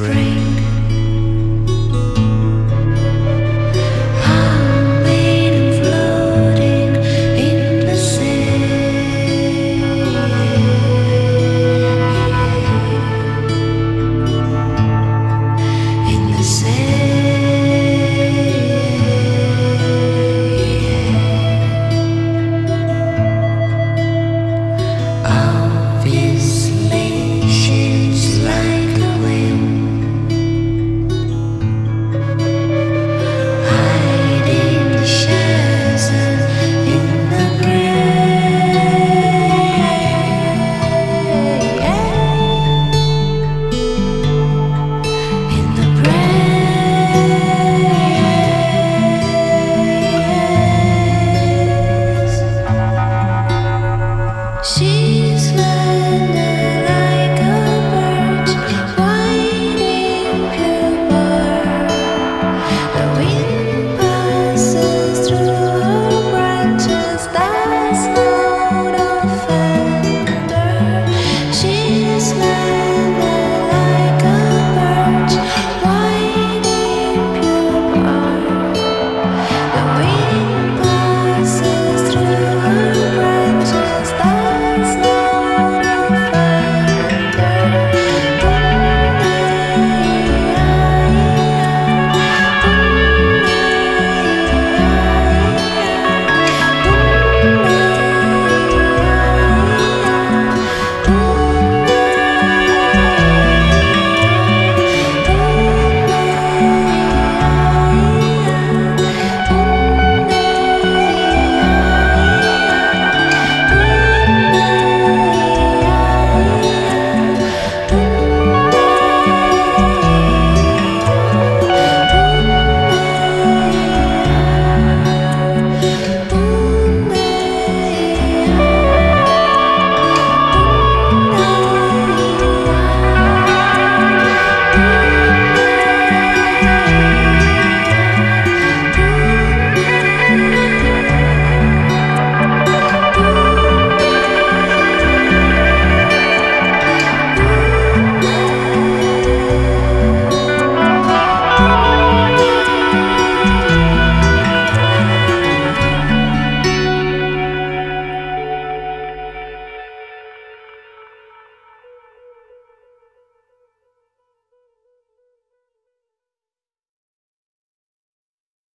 spring.